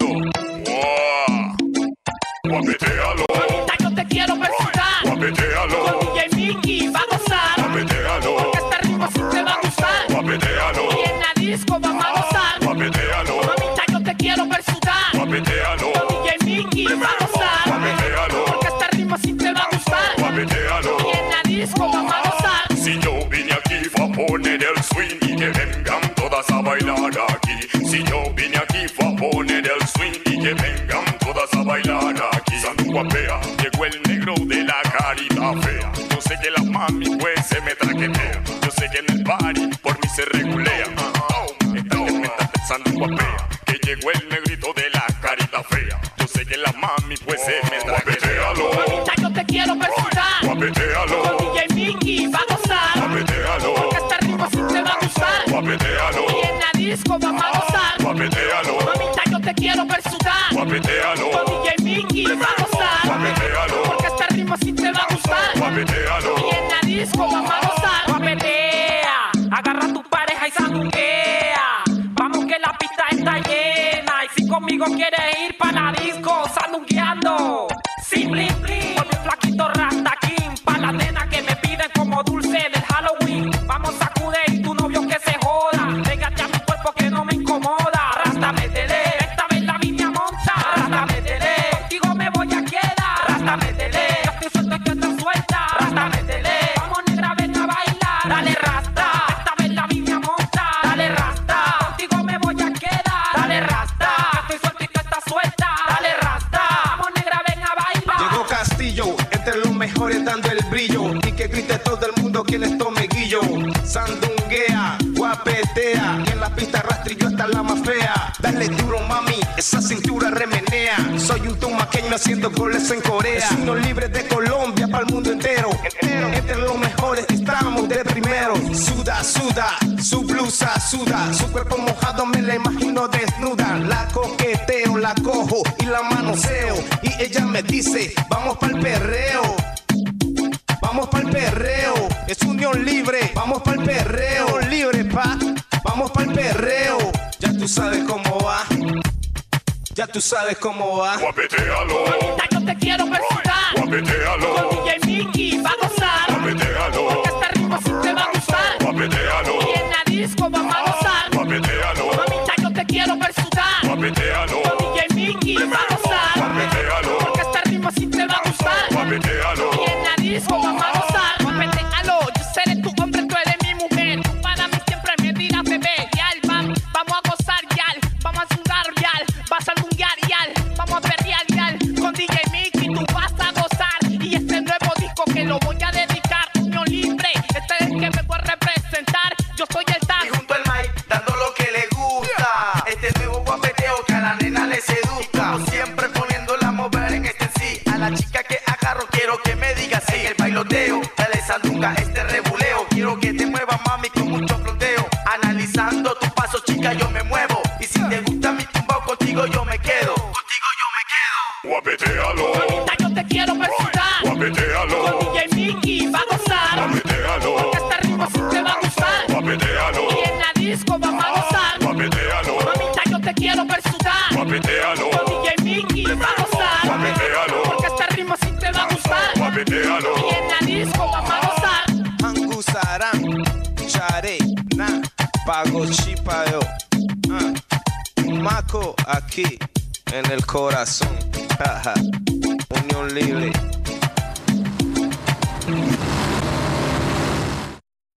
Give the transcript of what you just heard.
mundo. Wow. Guapetealo. Mamita, yo te quiero personal. Guapetealo. Con DJ Mickey va a gozar. Guapetealo. Porque este ritmo sí te va a gustar. Guapetealo. Y en la disco vamos a gozar. Guapetealo. Mamita, yo te quiero personal. Guapetealo. Con DJ Mickey va a gozar. Guapetealo. Porque este ritmo sí te va a gustar. Guapetealo. Y en la disco vamos a gozar. Si yo vine aquí fue a poner el swing y que vengan todas a bailar aquí. Guapea, llegó el negro de la carita fea. Yo sé que las mami pues se me traquetean. Yo sé que en el party por mí se regulean. Oh, esta tremenda Santo guapea, que llegó el negrito de la carita fea. Yo sé que las mami pues se me traquetean. Yo te quiero personal. Guapetealo, Con DJ Mickey va a gozar. guapetealo, Porque este ritmo sí te va a gustar. guapetealo. Y en la disco vamos a gozar. Y en disco vamos a gozar. Guapetea, agarra tu pareja y sandunguea. Vamos que la pista está llena. Y si conmigo quieres ir para la disco, sandungueando. Sin blin blin. Sandunguea, guapetea. Y en la pista rastrillo está la más fea. Dale duro, mami, esa cintura remenea. Soy un tumaqueño haciendo goles en Corea. Signo libre de Colombia para el mundo entero. Entre los mejores estamos de primero. Suda, suda, su blusa suda. Su cuerpo mojado me la imagino desnuda. La coqueteo, la cojo y la manoseo. Y ella me dice, vamos pa'l perreo. Vamos pa'l perreo. Pa'l perreo. Libre, pa. Vamos pa'l perreo. Ya tú sabes cómo va. Ya tú sabes cómo va. Guapetealo, yo te quiero personal. guapetealo, Con DJ Mickey va a gozar. guapetealo, quiero que me diga sí. El bailoteo, dale sandunga, este rebuleo. Quiero que te muevas mami con mucho fronteo. Analizando tu paso chica yo me muevo. Y si te gusta mi tumbao contigo yo me quedo. Contigo yo me quedo. Guapetealo, Mamita, yo te quiero. Con guapetealo, DJ Mickey va a gozar. guapetealo, Porque este ritmo sí te va a gustar. guapetealo, Y en la disco vamos a gozar. guapetealo, Mamita, yo te quiero personal. guapetealo, Pago Chipayo. Ah, Maco aquí en el corazón. Unión libre.